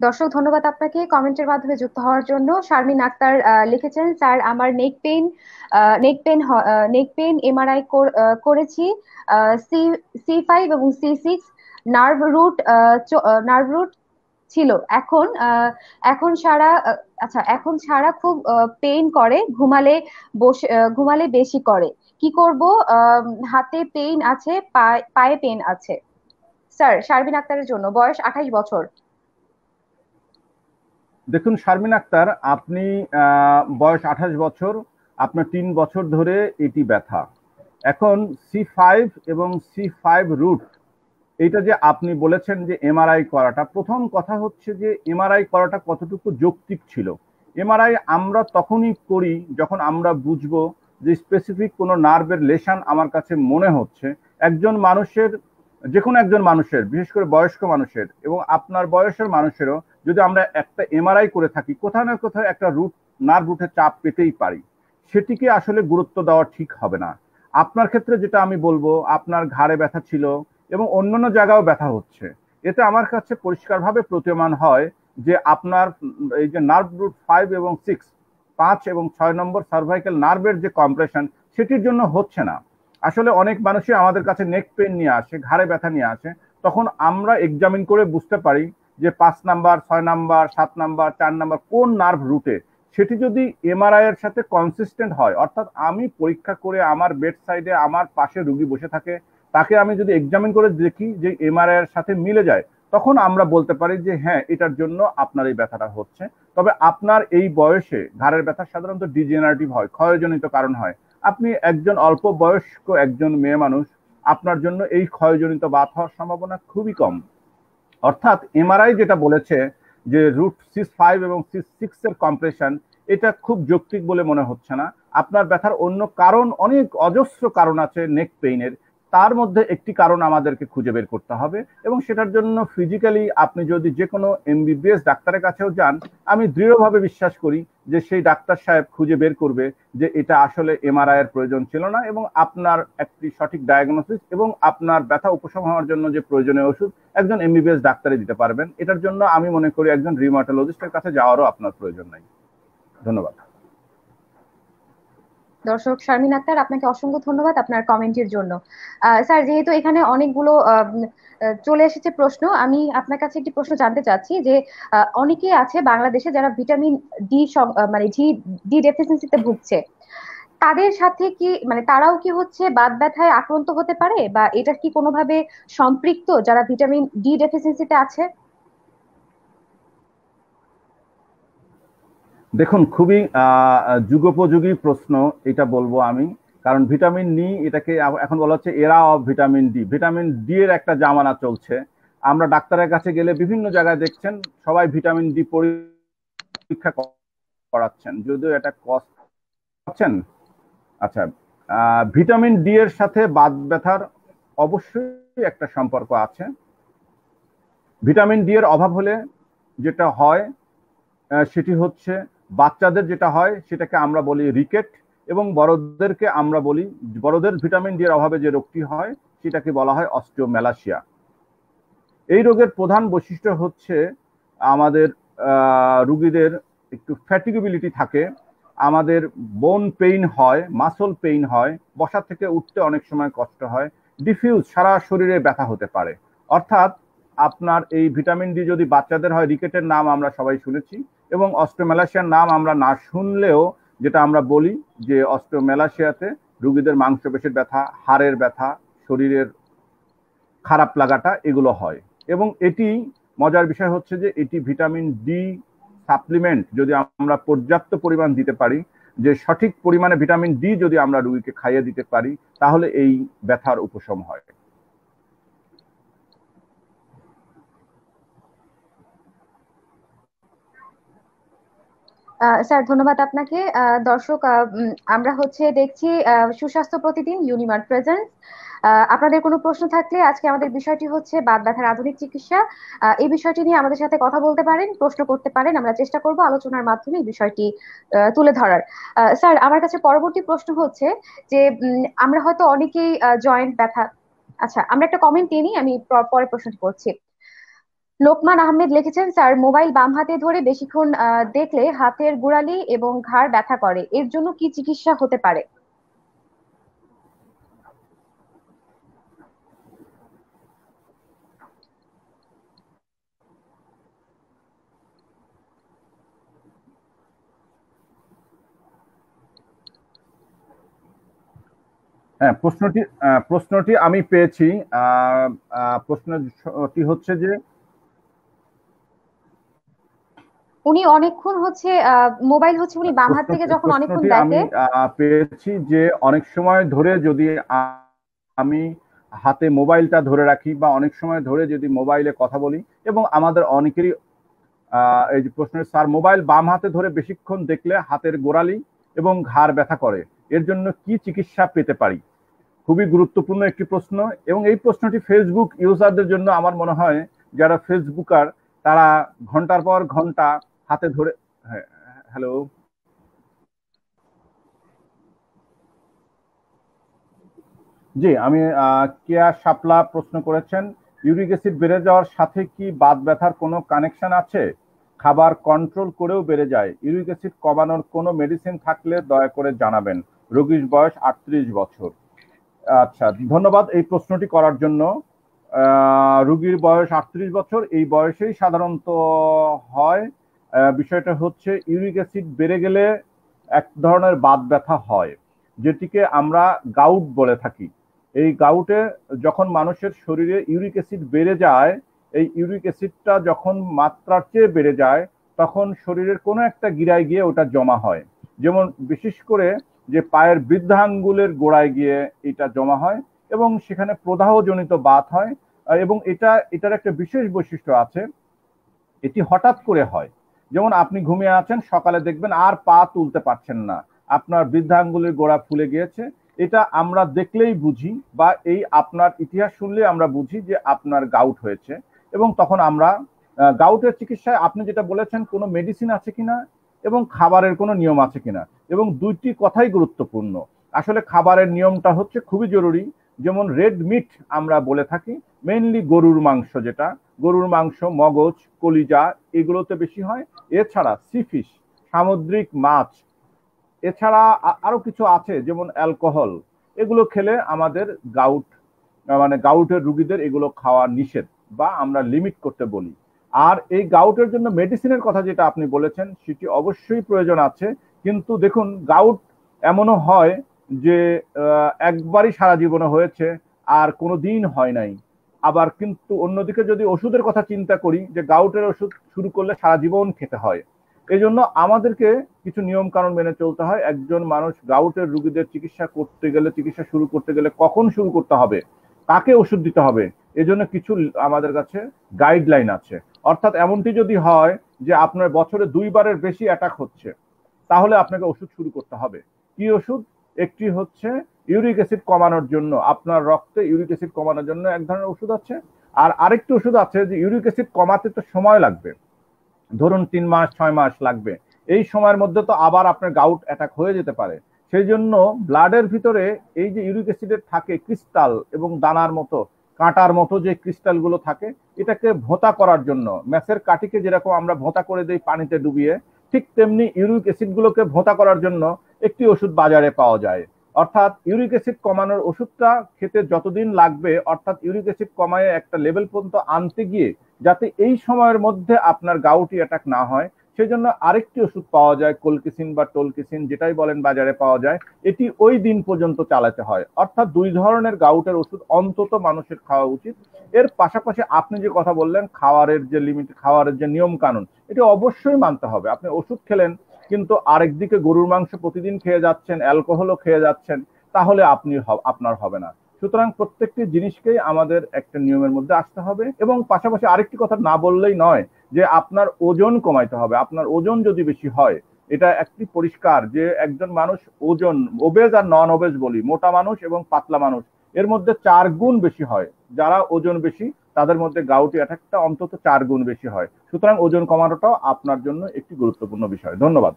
দর্শক, ধন্যবাদ আপনাকে। কমেন্টের মাধ্যমে যুক্ত হওয়ার জন্য শারমিন আক্তার লিখেছেন, স্যার, আমার neck pain neck pain neck pain MRI করেছি সি সি ফাইভ এবং C six nerve root nerve root ছিল। এখন এখন সারা আচ্ছা এখন সারা খুব পেইন করে, ঘুমালে বসে ঘুমালে বেশি করে। কি করব? হাতে পেইন আছে পায়ে পেইন আছে। স্যার, শারমিন আক্তারের জন্য। বয়স আঠাইশ বছর। দেখুন, শারমিন আক্তার, আপনি বয়স আঠাশ বছর, আপনার তিন বছর ধরে এটি ব্যথা। এখন সি ফাইভ এবং সি ফাইভ রুট এইটা যে আপনি বলেছেন যে এমআরআই করাটা, প্রথম কথা হচ্ছে যে এমআরআই করাটা কতটুকু যৌক্তিক ছিল। এমআরআই আমরা তখনই করি যখন আমরা বুঝব যে স্পেসিফিক কোনো নার্ভের লেশন আমার কাছে মনে হচ্ছে। একজন মানুষের যে কোনো একজন মানুষের, বিশেষ করে বয়স্ক মানুষের এবং আপনার বয়সের মানুষেরও যদি আমরা একটা এমআরআই করে থাকি, কোথাও না কোথাও একটা রুট নার্ভ রুটে চাপ পেতেই পারি। সেটিকে আসলে গুরুত্ব দেওয়া ঠিক হবে না। আপনার ক্ষেত্রে যেটা আমি বলব, আপনার ঘাড়ে ব্যথা ছিল এবং অন্যান্য জায়গাও ব্যথা হচ্ছে। এতে আমার কাছে পরিষ্কারভাবে প্রতীয়মান হয় যে আপনার, এই যে নার্ভ রুট ফাইভ এবং সিক্স পাঁচ এবং ছয় নম্বর সার্ভাইকেল নার্ভের যে কম্প্রেশন সেটির জন্য হচ্ছে না। আসলে অনেক মানুষই আমাদের কাছে নেক পেন নিয়ে আসে, ঘাড়ে ব্যথা নিয়ে আসে। তখন আমরা এক্সামিন করে বুঝতে পারি যে পাঁচ নাম্বার, ছয় নাম্বার, সাত নাম্বার, চার নাম্বার, কোন নার্ভ রুটে সেটি যদি এমআরআই এর সাথে কনসিস্টেন্ট হয়, অর্থাৎ আমি পরীক্ষা করে আমার বেড সাইডে আমার পাশে রুগী বসে থাকে, তাকে আমি যদি এক্সামিন করে দেখি যে এমআরআই এর সাথে মিলে যায়, তখন আমরা বলতে পারি যে হ্যাঁ এটার জন্য আপনার এই ব্যথাটা হচ্ছে। তবে আপনার এই বয়সে ঘাড়ের ব্যথা সাধারণত ডিজেনারেটিভ হয়, ক্ষয়জনিত কারণ হয়। আপনি একজন অল্প বয়স্ক একজন মেয়ে মানুষ, আপনার জন্য এই ক্ষয়জনিত বাত হওয়ার সম্ভাবনা খুবই কম। অর্থাৎ এমআরআই যেটা বলেছে যে রুট সিক্স ফাইভ এবং সিক্স সিক্স এর কম্প্রেশন এটা খুব যৌক্তিক বলে মনে হচ্ছে না। আপনার ব্যথার অন্য কারণ, অনেক অজস্র কারণ আছে নেক পেইনের তার মধ্যে একটি কারণ আমাদেরকে খুঁজে বের করতে হবে এবং সেটার জন্য ফিজিক্যালি আপনি যদি যে কোনো এমবিবিএস ডাক্তারের কাছেও যান, আমি দৃঢ়ভাবে বিশ্বাস করি যে সেই ডাক্তার সাহেব খুঁজে বের করবে যে এটা আসলে এমআরআই এর প্রয়োজন ছিল না এবং আপনার একটি সঠিক ডায়াগনোসিস এবং আপনার ব্যথা উপশম হওয়ার জন্য যে প্রয়োজনীয় ওষুধ একজন এমবিবিএস ডাক্তারে দিতে পারবেন। এটার জন্য আমি মনে করি একজন রিমাটোলজিস্টের কাছে যাওয়ারও আপনার প্রয়োজন নাই। ধন্যবাদ। দর্শক শারমিন আক্তার, আপনাকে অসংখ্য ধন্যবাদ আপনার কমেন্টের জন্য। স্যার, যেহেতু এখানে অনেকগুলো চলে এসেছে প্রশ্ন, আমি আপনার কাছে একটি প্রশ্ন জানতে চাচ্ছি যে অনেকে আছে বাংলাদেশে যারা ভিটামিন ডি মানে ডি ডি ডেফিসিয়েন্সিতে ভুগছে। তাদের সাথে কি মানে তারাও কি হচ্ছে বাত ব্যথায় আক্রান্ত হতে পারে? বা এটা কি কোনোভাবে সম্পৃক্ত যারা ভিটামিন ডি ডেফিসিয়েন্সিতে আছে? দেখুন, খুবই যুগোপযোগী প্রশ্ন এটা বলব আমি। কারণ ভিটামিন ডি এটাকে এখন বলা হচ্ছে এরা of vitamin D. Vitamin D এর একটা জামানা চলছে। আমরা ডাক্তারের কাছে গেলে বিভিন্ন জায়গায় দেখছেন, সবাই ভিটামিন ডি পরীক্ষা করাচ্ছেন। যদিও এটা কস্ট পাচ্ছেন। আচ্ছা ভিটামিন ডি এর সাথে বাত ব্যথার অবশ্যই একটা সম্পর্ক আছে। ভিটামিন ডি এর অভাব হলে যেটা হয় সেটি হচ্ছে বাচ্চাদের যেটা হয়, সেটাকে আমরা বলি রিকেট এবং বড়দেরকে আমরা বলি, বড়দের ভিটামিন ডি এর অভাবে যে রোগটি হয়, সেটাকে বলা হয় অস্টিওমেলাসিয়া এই রোগের প্রধান বৈশিষ্ট্য হচ্ছে আমাদের রুগীদের একটু ফ্যাটিগেবিলিটি থাকে, আমাদের বোন পেইন হয় মাসল পেইন হয়, বসা থেকে উঠতে অনেক সময় কষ্ট হয় ডিফিউজ সারা শরীরে ব্যথা হতে পারে। অর্থাৎ আপনার এই ভিটামিন ডি যদি বাচ্চাদের হয়, রিকেটের নাম আমরা সবাই শুনেছি এবং অস্ট্রোমেলাসিয়ার নাম আমরা না শুনলেও যেটা আমরা বলি যে অস্ট্রোমেলাসিয়াতে রুগীদের মাংসপেশির ব্যথা, হাড়ের ব্যথা, শরীরের খারাপ লাগাটা এগুলো হয়। এবং এটি মজার বিষয় হচ্ছে যে এটি ভিটামিন ডি সাপ্লিমেন্ট যদি আমরা পর্যাপ্ত পরিমাণ দিতে পারি, যে সঠিক পরিমাণে ভিটামিন ডি যদি আমরা রুগীকে খাইয়ে দিতে পারি, তাহলে এই ব্যথার উপশম হয়। স্যার, ধন্যবাদ আপনাকে। দর্শক আমরা হচ্ছে দেখছি সুস্বাস্থ্য প্রতিদিন ইউনিমার্ট প্রেজেন্স আপনাদের কোনো প্রশ্ন থাকলে আজকে আমাদের বিষয়টি হচ্ছে বাদ ব্যথার আধুনিক চিকিৎসা। এই বিষয়টি নিয়ে আমাদের সাথে কথা বলতে পারেন, প্রশ্ন করতে পারেন, আমরা চেষ্টা করব আলোচনার মাধ্যমে এই বিষয়টি তুলে ধরার। স্যার, আমার কাছে পরবর্তী প্রশ্ন হচ্ছে যে আমরা হয়তো অনেকেই জয়েন্ট ব্যথা আচ্ছা আমরা একটা কমেন্ট নিয়ে আমি পরে প্রশ্নটি করছি। লোকমান আহমেদ লিখেছেন, স্যার, মোবাইল বাম হাতে ধরে বেশিক্ষণ দেখলে হাতের গোড়ালি এবং ঘাড় ব্যথা করে। এর জন্য কি চিকিৎসা হতে পারে? হ্যাঁ প্রশ্নটি প্রশ্নটি আমি পেয়েছি। প্রশ্নটি হচ্ছে যে উনি অনেকক্ষণ হচ্ছে মোবাইল হচ্ছে উনি বাম হাত থেকে যখন অনেকক্ষণ দেখে। পেয়েছি যে অনেক সময় ধরে যদি আমি হাতে মোবাইলটা ধরে রাখি বা অনেক সময় ধরে যদি মোবাইলে কথা বলি এবং আমাদের অনেকেরই এই যে প্রশ্নের স্যার মোবাইল বাম হাতে ধরে বেশিক্ষণ দেখলে হাতের গোড়ালি এবং ঘাড় ব্যথা করে এর জন্য কি চিকিৎসা পেতে পারি? খুবই গুরুত্বপূর্ণ একটি প্রশ্ন এবং এই প্রশ্নটি ফেসবুক ইউজারদের জন্য আমার মনে হয় যারা ফেসবুকার তারা ঘণ্টার পর ঘণ্টা হাতে ধরে হ্যাঁ হ্যালো। জি, আমি কেয়া শাপলা প্রশ্ন করেছেন, ইউরিক অ্যাসিড বেড়ে যাওয়ার সাথে কি বাত ব্যথার কোনো কানেকশন আছে? খাবার কন্ট্রোল করেও বেড়ে যায়। ইউরিক অ্যাসিড কমানোর কোনো মেডিসিন থাকলে দয়া করে জানাবেন। রোগীর বয়স আটত্রিশ বছর। আচ্ছা ধন্যবাদ এই প্রশ্নটি করার জন্য। রুগীর বয়স আটত্রিশ বছর, এই বয়সেই সাধারণত হয়। বিষয়টা হচ্ছে ইউরিক অ্যাসিড বেড়ে গেলে এক ধরনের বাত ব্যথা হয়, যেটিকে আমরা গাউট বলে থাকি। এই গাউটে যখন মানুষের শরীরে ইউরিক অ্যাসিড বেড়ে যায়, এই ইউরিক অ্যাসিডটা যখন মাত্রার চেয়ে বেড়ে যায়, তখন শরীরের কোনো একটা গিরায় গিয়ে ওটা জমা হয়। যেমন বিশেষ করে যে পায়ের বৃদ্ধাঙ্গুলের গোড়ায় গিয়ে এটা জমা হয় এবং সেখানে প্রদাহজনিত বাত হয় এবং এটা, এটার একটা বিশেষ বৈশিষ্ট্য আছে। এটি হঠাৎ করে হয়। যেমন আপনি ঘুমিয়ে আছেন, সকালে দেখবেন আর পা তুলতে পারছেন না। আপনার বৃদ্ধাঙ্গুলের গোড়া ফুলে গিয়েছে। এটা আমরা দেখলেই বুঝি বা এই আপনার ইতিহাস শুনলে আমরা বুঝি যে আপনার গাউট হয়েছে। এবং তখন আমরা গাউটের চিকিৎসায় আপনি যেটা বলেছেন, কোনো মেডিসিন আছে কিনা এবং খাবারের কোনো নিয়ম আছে কিনা। এবং দুইটি কথাই গুরুত্বপূর্ণ। আসলে খাবারের নিয়মটা হচ্ছে খুবই জরুরি। যেমন রেড মিট আমরা বলে থাকি মেইনলি গরুর মাংস যেটা, গরুর মাংস, মগজ, কলিজা এগুলোতে বেশি হয়। এছাড়া সিফিশ সামুদ্রিক মাছ, এছাড়া আরও কিছু আছে, যেমন অ্যালকোহল এগুলো খেলে আমাদের গাউট মানে গাউটের রুগীদের এগুলো খাওয়া নিষেধ বা আমরা লিমিট করতে বলি। আর এই গাউটের জন্য মেডিসিনের কথা যেটা আপনি বলেছেন, সেটি অবশ্যই প্রয়োজন আছে। কিন্তু দেখুন গাউট এমনও হয় যে একবারই সারা জীবনে হয়েছে, আর কোনো দিন হয় নাই। আবার কিন্তু অন্যদিকে যদি ওষুধের কথা চিন্তা করি, যে গাউটের ওষুধ শুরু করলে সারা জীবন খেতে হয়। এই জন্য আমাদেরকে কিছু নিয়ম কানুন মেনে চলতে হয়। একজন মানুষ গাউটের রুগীদের চিকিৎসা করতে গেলে, চিকিৎসা শুরু করতে গেলে কখন শুরু করতে হবে, কাকে ওষুধ দিতে হবে, এজন্য কিছু আমাদের কাছে গাইডলাইন আছে। অর্থাৎ এমনটি যদি হয় যে আপনার বছরে দুইবারের বেশি অ্যাটাক হচ্ছে, তাহলে আপনাকে ওষুধ শুরু করতে হবে। কি ওষুধ? একটি হচ্ছে ইউরিক অ্যাসিড কমানোর জন্য। আপনার রক্তে ইউরিক অ্যাসিড কমানোর জন্য এক ধরনের ওষুধ আছে। আর আরেকটি ওষুধ আছে যে ইউরিক অ্যাসিড কমাতে তো সময় লাগবে। ধরুন তিন মাস, ছয় মাস লাগবে। এই সময়ের মধ্যে তো আবার আপনার গাউট অ্যাটাক হয়ে যেতে পারে। সেই জন্য ব্লাডের ভিতরে এই যে ইউরিক অ্যাসিডের থাকে ক্রিস্টাল এবং দানার মতো, কাঁটার মতো যে ক্রিস্টালগুলো থাকে, এটাকে ভোঁতা করার জন্য। ম্যাসের কাটিকে যেরকম আমরা ভোঁতা করে দিই পানিতে ডুবিয়ে ঠিক তেমনি ইউরিক অ্যাসিডগুলোকে ভোঁতা করার জন্য একটি ওষুধ বাজারে পাওয়া যায়। অর্থাৎ ইউরিক অ্যাসিড কমানোর ওষুধটা খেতে যতদিন লাগবে, অর্থাৎ ইউরিক অ্যাসিড কমায় একটা লেভেল পর্যন্ত আনতে গিয়ে যাতে এই সময়ের মধ্যে আপনার গাউটি অ্যাটাক না হয় সেই জন্য আরেকটি ওষুধ পাওয়া যায়, কোলকিসিন বা টোলকিসিন, যেটাই বলেন বাজারে পাওয়া যায়, এটি ওই দিন পর্যন্ত চালাতে হয়। অর্থাৎ দুই ধরনের গাউটের ওষুধ অন্তত মানুষের খাওয়া উচিত। এর পাশাপাশি আপনি যে কথা বললেন, খাওয়ারের যে লিমিট খাওয়ারের যে নিয়ম কানুন এটি অবশ্যই মানতে হবে। আপনি ওষুধ খেলেন, কিন্তু আরেকদিকে গরুর মাংস প্রতিদিন খেয়ে যাচ্ছেন, অ্যালকোহলও খেয়ে যাচ্ছেন, তাহলে আপনি আপনার হবে না। সুতরাং প্রত্যেকটি জিনিসকেই আমাদের একটা নিয়মের মধ্যে আসতে হবে। এবং পাশাপাশি আরেকটি কথা না বললেই নয় যে আপনার ওজন কমাইতে হবে, আপনার ওজন যদি বেশি হয়, এটা একটি পরিষ্কার যে একজন মানুষ ওজন ওবেজ আর নন ওবেজ বলি, মোটা মানুষ এবং পাতলা মানুষ, এর মধ্যে চার গুণ বেশি হয়। যারা ওজন বেশি, তাদের মধ্যে গাউটি অ্যাটাকটা অন্তত চার গুণ বেশি হয়। সুতরাং ওজন কমানোটাও আপনার জন্য একটি গুরুত্বপূর্ণ বিষয়। ধন্যবাদ।